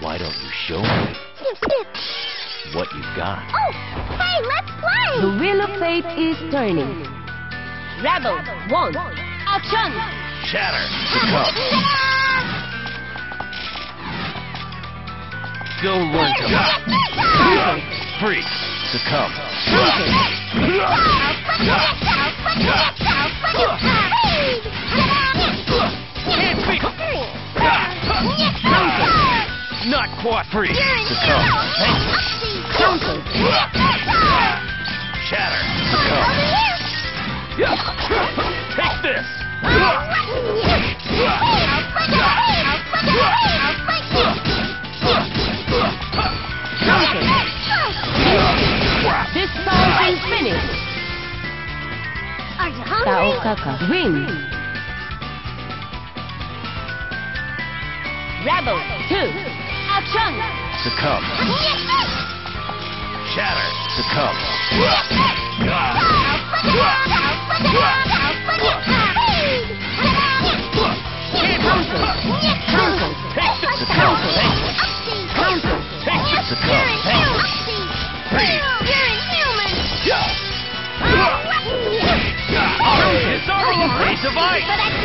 Show me Snip, snip. what you got. Oh, hey, let's play. The wheel of fate is turning. Rebel, one, action! Shatter. Succumb. Go learn to Freeze. Succumb. not quite free. To come. Counter. Shatter. Take this. This bout is finished. Taokaka win. Rebel 2. To come. Shatter. To come. Succumb. Divide!